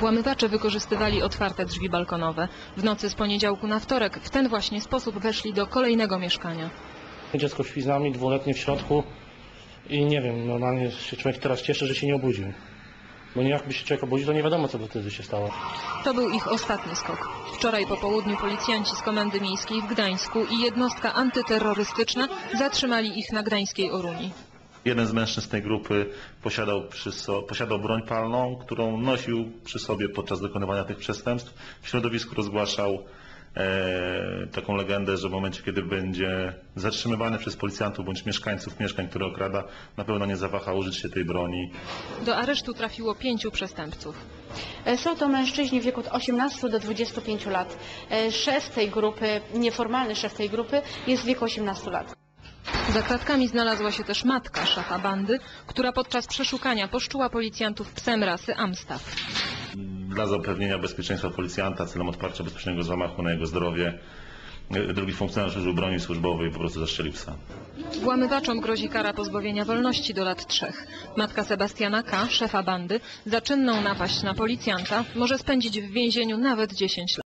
Włamywacze wykorzystywali otwarte drzwi balkonowe. W nocy z poniedziałku na wtorek w ten właśnie sposób weszli do kolejnego mieszkania. Dziecko nami, dwuletnie w środku i nie wiem, normalnie się człowiek teraz cieszy, że się nie obudził. Bo nie jakby się człowiek obudził, to nie wiadomo, co by wtedy się stało. To był ich ostatni skok. Wczoraj po południu policjanci z Komendy Miejskiej w Gdańsku i jednostka antyterrorystyczna zatrzymali ich na gdańskiej Oruni. Jeden z mężczyzn tej grupy posiadał, przy so, posiadał broń palną, którą nosił przy sobie podczas dokonywania tych przestępstw. W środowisku rozgłaszał e, taką legendę, że w momencie, kiedy będzie zatrzymywany przez policjantów bądź mieszkańców mieszkań, które okrada, na pewno nie zawaha użyć się tej broni. Do aresztu trafiło pięciu przestępców. E, Są to mężczyźni w wieku od 18 do 25 lat. E, Szef tej grupy, nieformalny szef tej grupy jest w wieku 18 lat. Za kratkami znalazła się też matka szefa bandy, która podczas przeszukania poszczuła policjantów psem rasy Amstaff. Dla zapewnienia bezpieczeństwa policjanta celem odparcia bezpiecznego zamachu na jego zdrowie e, drugi funkcjonariusz użył broni służbowej i po prostu zastrzelił psa. Włamywaczom grozi kara pozbawienia wolności do lat trzech. Matka Sebastiana K., szefa bandy, za czynną napaść na policjanta może spędzić w więzieniu nawet 10 lat.